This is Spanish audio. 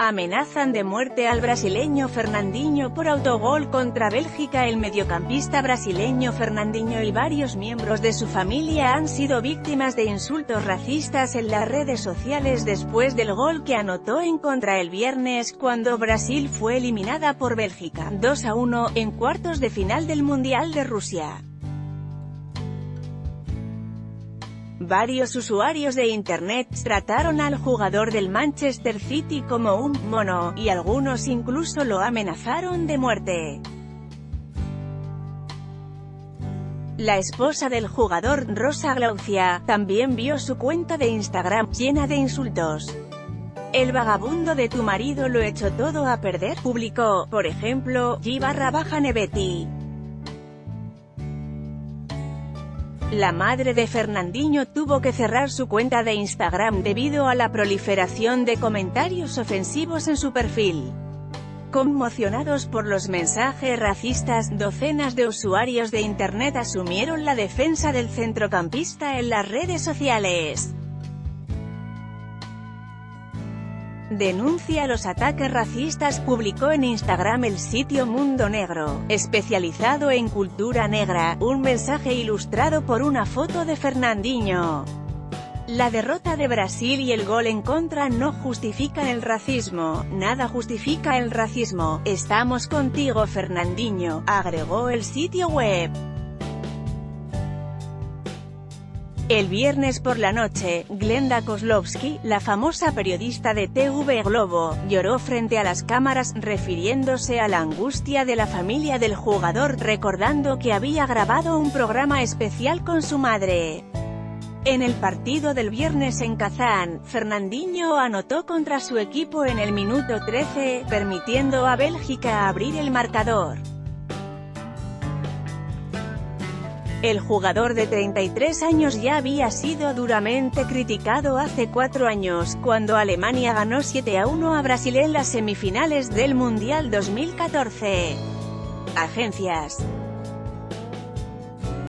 Amenazan de muerte al brasileño Fernandinho por autogol contra Bélgica El mediocampista brasileño Fernandinho y varios miembros de su familia han sido víctimas de insultos racistas en las redes sociales después del gol que anotó en contra el viernes cuando Brasil fue eliminada por Bélgica, 2 a 1, en cuartos de final del Mundial de Rusia. Varios usuarios de Internet trataron al jugador del Manchester City como un «mono», y algunos incluso lo amenazaron de muerte. La esposa del jugador, Rosa Glaucia, también vio su cuenta de Instagram, llena de insultos. El vagabundo de tu marido lo echó todo a perder, publicó, por ejemplo, G barra baja. La madre de Fernandinho tuvo que cerrar su cuenta de Instagram debido a la proliferación de comentarios ofensivos en su perfil. Conmocionados por los mensajes racistas, docenas de usuarios de Internet asumieron la defensa del centrocampista en las redes sociales. Denuncia los ataques racistas publicó en Instagram el sitio Mundo Negro, especializado en cultura negra, un mensaje ilustrado por una foto de Fernandinho. La derrota de Brasil y el gol en contra no justifican el racismo, nada justifica el racismo, estamos contigo Fernandinho, agregó el sitio web. El viernes por la noche, Glenda Kozlowski, la famosa periodista de TV Globo, lloró frente a las cámaras, refiriéndose a la angustia de la familia del jugador, recordando que había grabado un programa especial con su madre. En el partido del viernes en Kazán, Fernandinho anotó contra su equipo en el minuto 13, permitiendo a Bélgica abrir el marcador. El jugador de 33 años ya había sido duramente criticado hace cuatro años, cuando Alemania ganó 7 a 1 a Brasil en las semifinales del Mundial 2014. Agencias